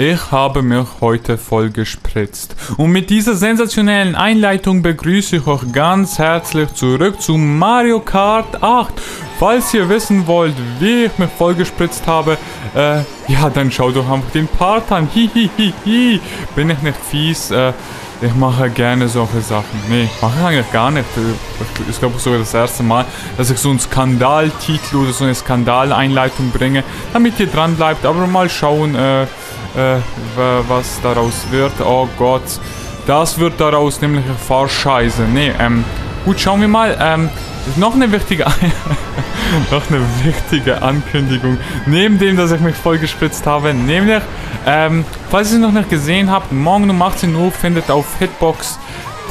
Ich habe mich heute voll gespritzt. Und mit dieser sensationellen Einleitung begrüße ich euch ganz herzlich zurück zu Mario Kart 8. Falls ihr wissen wollt, wie ich mich voll gespritzt habe, äh, ja, dann schaut doch einfach den Part an. Hihihihi. Bin ich nicht fies? Äh, ich mache gerne solche Sachen. Nee, mache ich eigentlich gar nicht. Ich glaube sogar das erste Mal, dass ich so einen Skandaltitel oder so eine Skandaleinleitung bringe, damit ihr dran bleibt. Aber mal schauen, äh, äh, was daraus wird. Oh Gott, das wird daraus nämlich eine Fahrscheiße. Nee, ähm, gut, schauen wir mal. Ähm, noch eine wichtige, noch eine wichtige Ankündigung. Neben dem, dass ich mich voll gespritzt habe, nämlich, ähm, falls ihr es noch nicht gesehen habt, morgen um 18 Uhr findet auf Hitbox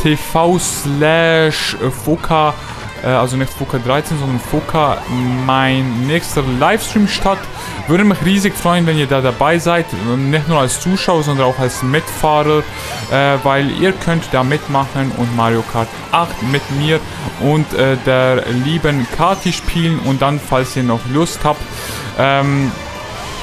TV slash Foka äh, also nicht Foka 13, sondern Foka, mein nächster Livestream statt. Würde mich riesig freuen, wenn ihr da dabei seid, nicht nur als Zuschauer, sondern auch als Mitfahrer, äh, weil ihr könnt da mitmachen und Mario Kart 8 mit mir und äh, der lieben Kati spielen. Und dann, falls ihr noch Lust habt, ähm,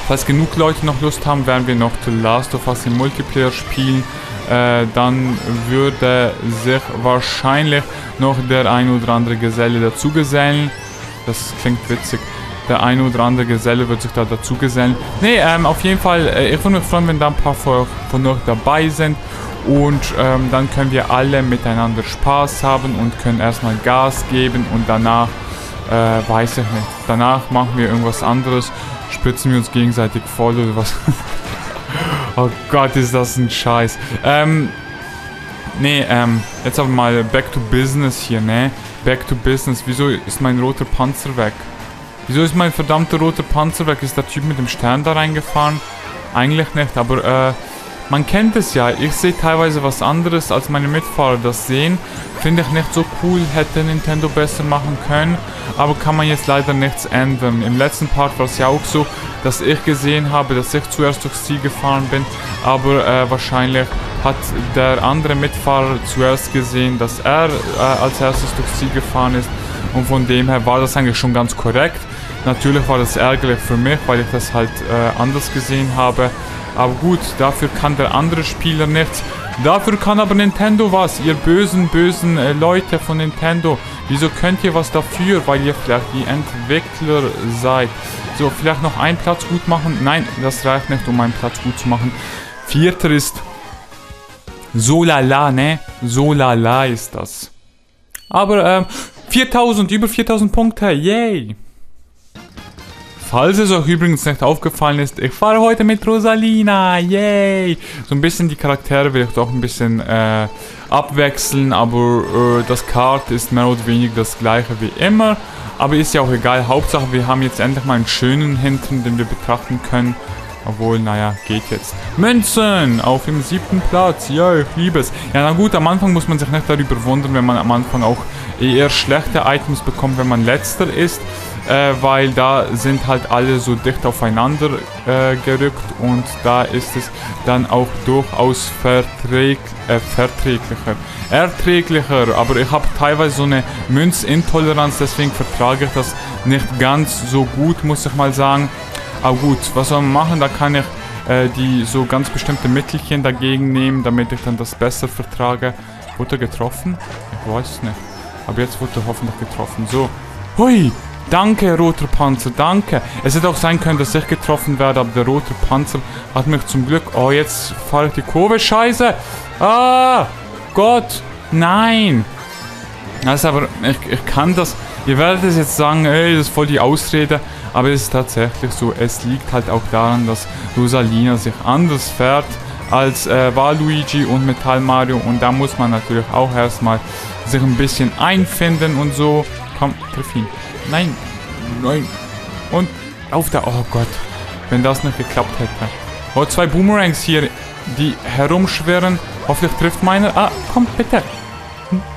falls genug Leute noch Lust haben, werden wir noch The Last of Us im Multiplayer spielen äh, dann würde sich wahrscheinlich noch der ein oder andere Geselle dazugesellen. Das klingt witzig. Der ein oder andere Geselle wird sich da dazugesellen. Ne, ähm, auf jeden Fall, äh, ich würde mich freuen, wenn da ein paar von, von euch dabei sind. Und ähm, dann können wir alle miteinander Spaß haben und können erstmal Gas geben und danach, äh, weiß ich nicht, danach machen wir irgendwas anderes, spritzen wir uns gegenseitig voll oder was. Oh Gott, ist das ein Scheiß. Ähm, nee, ähm, jetzt aber mal back to business hier, ne? Back to business. Wieso ist mein roter Panzer weg? Wieso ist mein verdammter roter Panzer weg? Ist der Typ mit dem Stern da reingefahren? Eigentlich nicht, aber äh, man kennt es ja. Ich sehe teilweise was anderes, als meine Mitfahrer das sehen. Finde ich nicht so cool, hätte Nintendo besser machen können. Aber kann man jetzt leider nichts ändern. Im letzten Part war es ja auch so, dass ich gesehen habe, dass ich zuerst durchs Ziel gefahren bin, aber äh, wahrscheinlich hat der andere Mitfahrer zuerst gesehen, dass er äh, als erstes durchs Ziel gefahren ist und von dem her war das eigentlich schon ganz korrekt. Natürlich war das ärgerlich für mich, weil ich das halt äh, anders gesehen habe, aber gut, dafür kann der andere Spieler nichts. Dafür kann aber Nintendo was, ihr bösen, bösen äh, Leute von Nintendo. Wieso könnt ihr was dafür? Weil ihr vielleicht die Entwickler seid. So, vielleicht noch einen Platz gut machen. Nein, das reicht nicht, um einen Platz gut zu machen. Vierter ist so lala, ne? So lala ist das. Aber, ähm, 4000, über 4000 Punkte, yay! Falls es euch übrigens nicht aufgefallen ist, ich fahre heute mit Rosalina, yay! So ein bisschen die Charaktere will ich doch ein bisschen äh, abwechseln, aber äh, das Kart ist mehr oder weniger das gleiche wie immer. Aber ist ja auch egal, Hauptsache wir haben jetzt endlich mal einen schönen hinten, den wir betrachten können. Obwohl, naja, geht jetzt. Münzen auf dem siebten Platz. Ja, ich liebe es. Ja, na gut, am Anfang muss man sich nicht darüber wundern, wenn man am Anfang auch eher schlechte Items bekommt, wenn man letzter ist äh, weil da sind halt alle so dicht aufeinander äh, gerückt und da ist es dann auch durchaus verträg äh, verträglicher. Erträglicher, aber ich habe teilweise so eine Münzintoleranz, deswegen vertrage ich das nicht ganz so gut, muss ich mal sagen. Aber gut, was soll man machen? Da kann ich äh, die so ganz bestimmte Mittelchen dagegen nehmen, damit ich dann das besser vertrage. Wurde getroffen? Ich weiß nicht. Aber jetzt wurde hoffentlich getroffen. So. Hui, Danke, roter Panzer, danke. Es hätte auch sein können, dass ich getroffen werde, aber der rote Panzer hat mich zum Glück... Oh, jetzt fahre ich die Kurve. Scheiße! Ah! Gott! Nein! Also, aber ich, ich kann das... Ihr werdet es jetzt sagen, ey, das ist voll die Ausrede. Aber es ist tatsächlich so. Es liegt halt auch daran, dass Rosalina sich anders fährt als äh, Waluigi und Metall Mario. Und da muss man natürlich auch erstmal sich ein bisschen einfinden und so. Komm, triff ihn. Nein. Nein. Und auf der... Oh Gott. Wenn das nicht geklappt hätte. Oh, zwei Boomerangs hier, die herumschwirren. Hoffentlich trifft meiner. Ah, komm, bitte.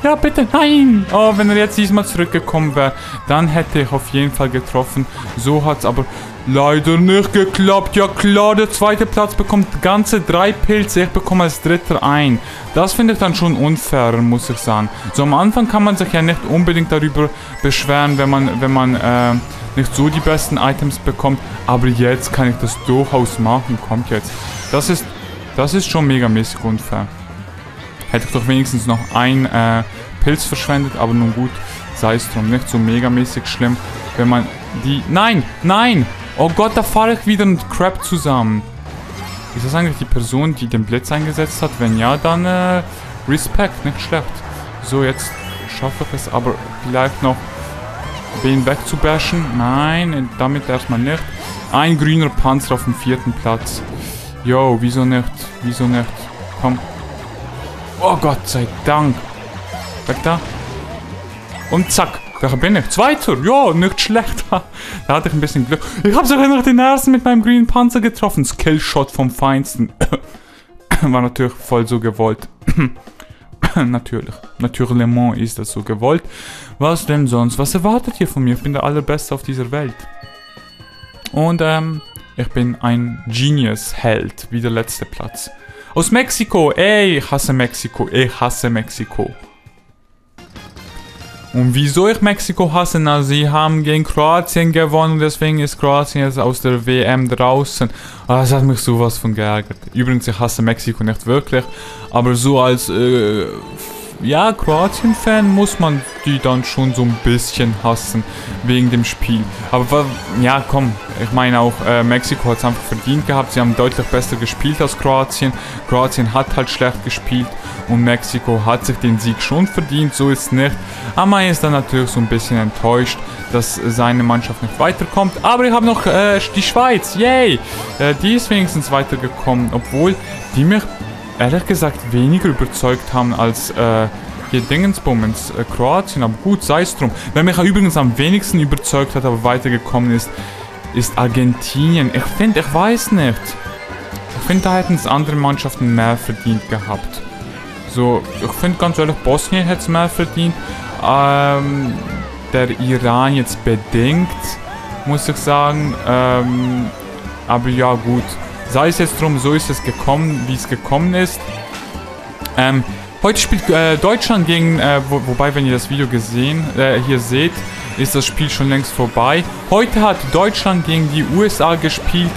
Ja, bitte, nein! Oh, wenn er jetzt diesmal zurückgekommen wäre, dann hätte ich auf jeden Fall getroffen. So hat es aber leider nicht geklappt. Ja klar, der zweite Platz bekommt ganze drei Pilze. Ich bekomme als dritter ein. Das finde ich dann schon unfair, muss ich sagen. So am Anfang kann man sich ja nicht unbedingt darüber beschweren, wenn man, wenn man äh, nicht so die besten Items bekommt. Aber jetzt kann ich das durchaus machen. Kommt jetzt. Das ist, das ist schon megamäßig unfair. Hätte ich doch wenigstens noch ein äh, Pilz verschwendet, aber nun gut, sei es drum. Nicht so megamäßig schlimm, wenn man die... Nein, nein! Oh Gott, da fahre ich wieder mit Crap zusammen. Ist das eigentlich die Person, die den Blitz eingesetzt hat? Wenn ja, dann äh, Respekt, nicht schlecht. So, jetzt schaffe ich es aber vielleicht noch wen wegzubashen. Nein, damit erstmal nicht. Ein grüner Panzer auf dem vierten Platz. Yo, wieso nicht? Wieso nicht? Komm. Oh Gott sei Dank. Weg da. Und zack. Welcher bin ich? Zweiter. Ja, nicht schlecht. da hatte ich ein bisschen Glück. Ich habe sogar noch den ersten mit meinem grünen Panzer getroffen. Skillshot vom Feinsten. War natürlich voll so gewollt. Natürlich. Natürlich ist das so gewollt. Was denn sonst? Was erwartet ihr von mir? Ich bin der Allerbeste auf dieser Welt. Und ähm, ich bin ein Genius-Held, wie der letzte Platz. Aus Mexiko, ey, ich hasse Mexiko, ich hasse Mexiko. Und wieso ich Mexiko hasse? Na, sie haben gegen Kroatien gewonnen deswegen ist Kroatien jetzt aus der WM draußen. Ah, das hat mich sowas von geärgert. Übrigens, ich hasse Mexiko nicht wirklich, aber so als äh, ja, Kroatien-Fan muss man die dann schon so ein bisschen hassen wegen dem Spiel. Aber ja, komm, ich meine auch, äh, Mexiko hat es einfach verdient gehabt. Sie haben deutlich besser gespielt als Kroatien. Kroatien hat halt schlecht gespielt und Mexiko hat sich den Sieg schon verdient, so ist es nicht. Aber man ist dann natürlich so ein bisschen enttäuscht, dass seine Mannschaft nicht weiterkommt. Aber ich habe noch äh, die Schweiz, yay! Äh, die ist wenigstens weitergekommen, obwohl die mich ehrlich gesagt weniger überzeugt haben als äh, hier Dingensbummens, äh, Kroatien. Aber gut, sei es drum. Wer mich übrigens am wenigsten überzeugt hat, aber weitergekommen ist, ist Argentinien. Ich finde, ich weiß nicht. Ich finde, da hätten es andere Mannschaften mehr verdient gehabt. So, ich finde ganz ehrlich, Bosnien hätte es mehr verdient. Ähm, der Iran jetzt bedingt, muss ich sagen. Ähm, aber ja, gut sei es jetzt drum, so ist es gekommen, wie es gekommen ist. Ähm, heute spielt äh, Deutschland gegen, äh, wo, wobei, wenn ihr das Video gesehen, äh, hier seht, ist das Spiel schon längst vorbei. Heute hat Deutschland gegen die USA gespielt.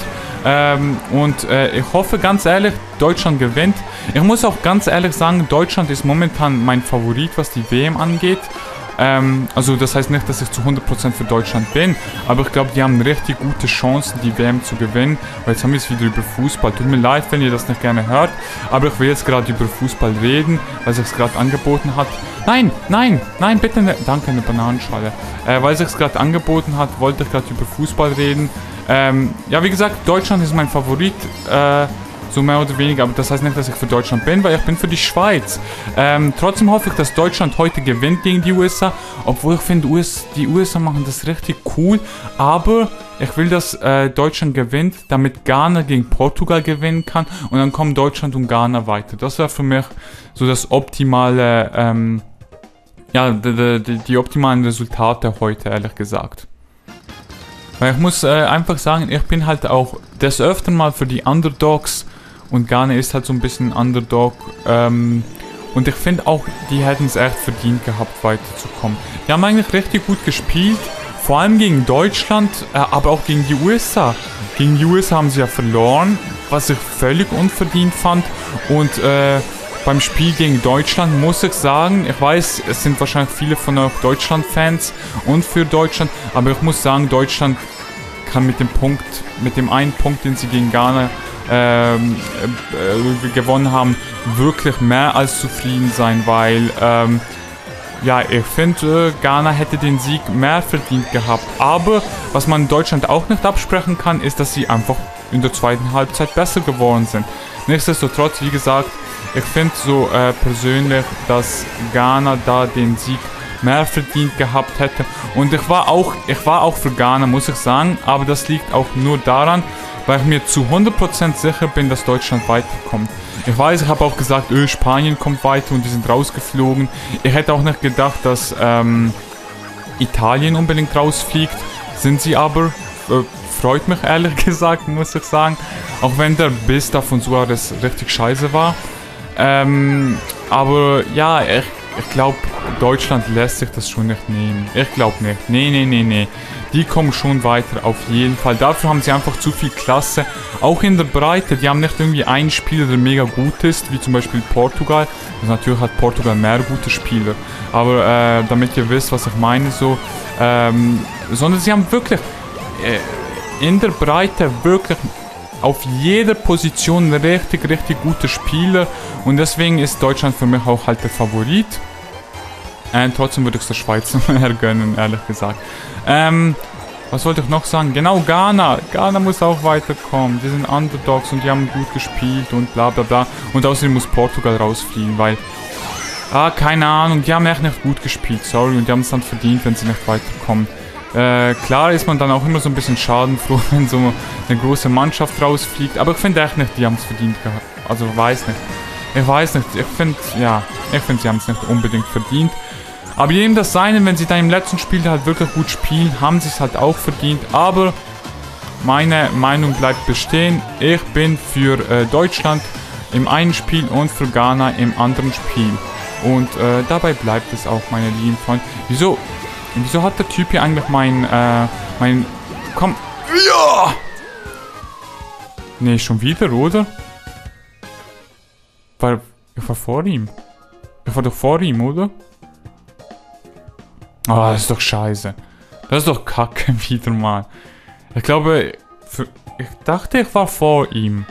Ähm, und äh, ich hoffe ganz ehrlich, Deutschland gewinnt. Ich muss auch ganz ehrlich sagen, Deutschland ist momentan mein Favorit, was die WM angeht. Ähm, also das heißt nicht, dass ich zu 100% für Deutschland bin, aber ich glaube, die haben richtig gute Chancen, die WM zu gewinnen. Weil jetzt haben wir es wieder über Fußball. Tut mir leid, wenn ihr das nicht gerne hört, aber ich will jetzt gerade über Fußball reden, weil es gerade angeboten hat. Nein, nein, nein, bitte nicht. Danke, eine Bananenschale. Äh, weil es sich gerade angeboten hat, wollte ich gerade über Fußball reden. Ähm, ja, wie gesagt, Deutschland ist mein Favorit. Äh, so mehr oder weniger, aber das heißt nicht, dass ich für Deutschland bin, weil ich bin für die Schweiz. Ähm, trotzdem hoffe ich, dass Deutschland heute gewinnt gegen die USA, obwohl ich finde, US, die USA machen das richtig cool, aber ich will, dass äh, Deutschland gewinnt, damit Ghana gegen Portugal gewinnen kann und dann kommen Deutschland und Ghana weiter. Das wäre für mich so das optimale, ähm, ja, die, die, die optimalen Resultate heute, ehrlich gesagt. Weil ich muss äh, einfach sagen, ich bin halt auch des Öfteren mal für die Underdogs und Ghana ist halt so ein bisschen Underdog. Ähm, und ich finde auch, die hätten es echt verdient gehabt, weiterzukommen. Die haben eigentlich richtig gut gespielt. Vor allem gegen Deutschland, äh, aber auch gegen die USA. Gegen die USA haben sie ja verloren, was ich völlig unverdient fand. Und äh, beim Spiel gegen Deutschland muss ich sagen, ich weiß, es sind wahrscheinlich viele von euch Deutschland-Fans und für Deutschland, aber ich muss sagen, Deutschland kann mit dem Punkt, mit dem einen Punkt, den sie gegen Ghana ähm, äh, gewonnen haben, wirklich mehr als zufrieden sein, weil ähm, ja, ich finde, Ghana hätte den Sieg mehr verdient gehabt. Aber was man Deutschland auch nicht absprechen kann, ist, dass sie einfach in der zweiten Halbzeit besser geworden sind. Nichtsdestotrotz, wie gesagt, ich finde so äh, persönlich, dass Ghana da den Sieg mehr verdient gehabt hätte. Und ich war auch, ich war auch für Ghana, muss ich sagen, aber das liegt auch nur daran, weil ich mir zu 100% sicher bin, dass Deutschland weiterkommt. Ich weiß, ich habe auch gesagt, öh, Spanien kommt weiter und die sind rausgeflogen. Ich hätte auch nicht gedacht, dass ähm, Italien unbedingt rausfliegt. Sind sie aber. Äh, freut mich ehrlich gesagt, muss ich sagen. Auch wenn der Biss da von Suarez richtig scheiße war. Ähm, aber ja, ich ich glaube, Deutschland lässt sich das schon nicht nehmen. Ich glaube nicht. Nee, nee, nee, nee. Die kommen schon weiter, auf jeden Fall. Dafür haben sie einfach zu viel Klasse. Auch in der Breite. Die haben nicht irgendwie einen Spieler, der mega gut ist, wie zum Beispiel Portugal. Also natürlich hat Portugal mehr gute Spieler. Aber äh, damit ihr wisst, was ich meine, so. Ähm, sondern sie haben wirklich äh, in der Breite wirklich auf jeder Position richtig, richtig gute Spieler. Und deswegen ist Deutschland für mich auch halt der Favorit. Äh, trotzdem würde ich es der Schweiz mehr gönnen, ehrlich gesagt. Ähm, was wollte ich noch sagen? Genau, Ghana. Ghana muss auch weiterkommen. Die sind Underdogs und die haben gut gespielt und bla bla bla. Und außerdem muss Portugal rausfliegen, weil... Ah, keine Ahnung. Die haben echt nicht gut gespielt, sorry. Und die haben es dann verdient, wenn sie nicht weiterkommen. Äh, klar ist man dann auch immer so ein bisschen schadenfroh, wenn so eine große Mannschaft rausfliegt. Aber ich finde echt nicht, die haben es verdient gehabt. Also weiß nicht. Ich weiß nicht. Ich finde, ja, ich finde, sie haben es nicht unbedingt verdient. Aber jedem das Seine, wenn sie dann im letzten Spiel halt wirklich gut spielen, haben sie es halt auch verdient. Aber meine Meinung bleibt bestehen. Ich bin für äh, Deutschland im einen Spiel und für Ghana im anderen Spiel. Und äh, dabei bleibt es auch, meine lieben Freunde. Wieso, wieso hat der Typ hier eigentlich mein, äh, mein... Komm. Ja! Nee, schon wieder, oder? War, ich war vor ihm. Ich war doch vor ihm, oder? Oh, das ist doch scheiße. Das ist doch kacke wieder mal. Ich glaube, für, ich dachte, ich war vor ihm.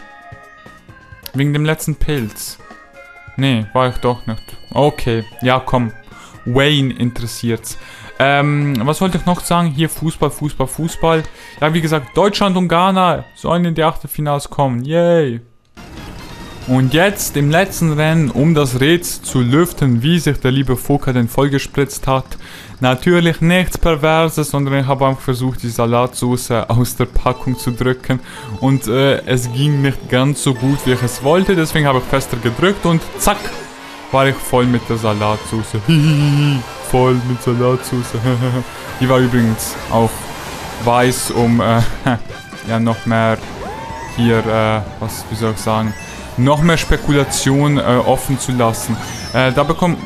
Wegen dem letzten Pilz. Nee, war ich doch nicht. Okay, ja komm. Wayne interessiert's. Ähm, was wollte ich noch sagen? Hier Fußball, Fußball, Fußball. Ja, wie gesagt, Deutschland und Ghana sollen in die Achtelfinals kommen. Yay. Und jetzt im letzten Rennen, um das Rätsel zu lüften, wie sich der liebe Foka den vollgespritzt hat. Natürlich nichts Perverses, sondern ich habe einfach versucht, die Salatsauce aus der Packung zu drücken. Und äh, es ging nicht ganz so gut, wie ich es wollte. Deswegen habe ich fester gedrückt und zack, war ich voll mit der Salatsauce. voll mit Salatsauce. die war übrigens auch weiß, um äh, ja noch mehr hier, äh, was, wie soll ich sagen, noch mehr Spekulation äh, offen zu lassen. Äh, da bekommen...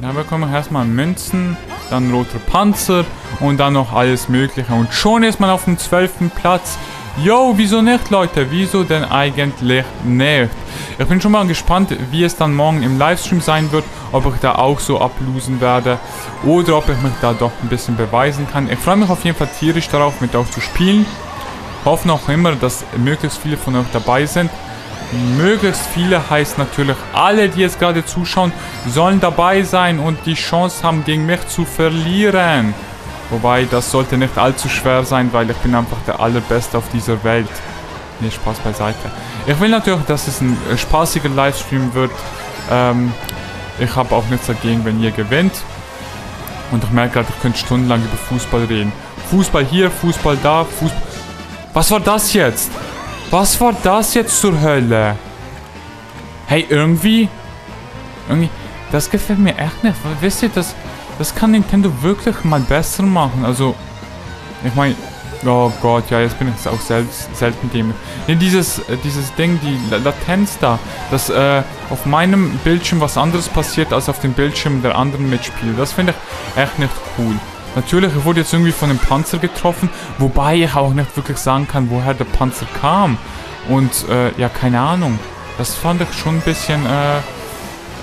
Da bekommen wir erstmal Münzen, dann roter Panzer und dann noch alles mögliche. Und schon ist man auf dem 12. Platz. Yo, wieso nicht, Leute? Wieso denn eigentlich nicht? Ich bin schon mal gespannt, wie es dann morgen im Livestream sein wird. Ob ich da auch so ablosen werde. Oder ob ich mich da doch ein bisschen beweisen kann. Ich freue mich auf jeden Fall tierisch darauf, mit euch zu spielen hoffe noch immer, dass möglichst viele von euch dabei sind. Möglichst viele heißt natürlich, alle, die jetzt gerade zuschauen, sollen dabei sein und die Chance haben, gegen mich zu verlieren. Wobei, das sollte nicht allzu schwer sein, weil ich bin einfach der Allerbeste auf dieser Welt. Nee, Spaß beiseite. Ich will natürlich, dass es ein äh, spaßiger Livestream wird. Ähm, ich habe auch nichts dagegen, wenn ihr gewinnt. Und ich merke gerade, ich könnte stundenlang über Fußball reden. Fußball hier, Fußball da, Fußball... Was war das jetzt? Was war das jetzt zur Hölle? Hey, irgendwie... Irgendwie... Das gefällt mir echt nicht. Wisst ihr, das, das kann Nintendo wirklich mal besser machen. Also, ich meine... Oh Gott, ja, jetzt bin ich auch selbst selten dem. Nee, dieses, äh, dieses Ding, die Latenz da, dass äh, auf meinem Bildschirm was anderes passiert als auf dem Bildschirm der anderen Mitspieler. Das finde ich echt nicht cool. Natürlich, ich wurde jetzt irgendwie von einem Panzer getroffen, wobei ich auch nicht wirklich sagen kann, woher der Panzer kam. Und, äh, ja, keine Ahnung. Das fand ich schon ein bisschen, äh,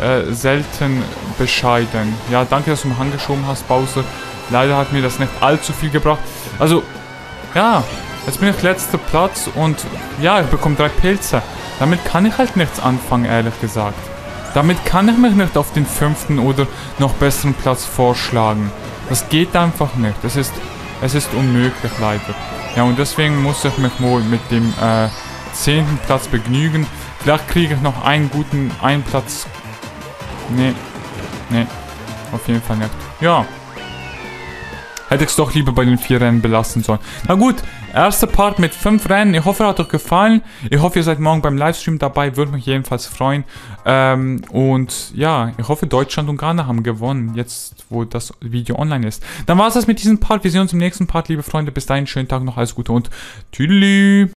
äh, selten bescheiden. Ja, danke, dass du mich angeschoben hast, Bowser. Leider hat mir das nicht allzu viel gebracht. Also, ja, jetzt bin ich letzter Platz und, ja, ich bekomme drei Pilze. Damit kann ich halt nichts anfangen, ehrlich gesagt. Damit kann ich mich nicht auf den fünften oder noch besseren Platz vorschlagen. Das geht einfach nicht. Es ist, es ist unmöglich, leider. Ja, und deswegen muss ich mich wohl mit dem äh, 10. Platz begnügen. Vielleicht kriege ich noch einen guten einen Platz. Nee. Nee. Auf jeden Fall nicht. Ja. Hätte ich es doch lieber bei den vier Rennen belassen sollen. Na gut, erster Part mit fünf Rennen. Ich hoffe, er hat euch gefallen. Ich hoffe, ihr seid morgen beim Livestream dabei. Würde mich jedenfalls freuen. Ähm, und ja, ich hoffe, Deutschland und Ghana haben gewonnen. Jetzt, wo das Video online ist. Dann war es das mit diesem Part. Wir sehen uns im nächsten Part, liebe Freunde. Bis dahin, schönen Tag noch. Alles Gute und tschüss.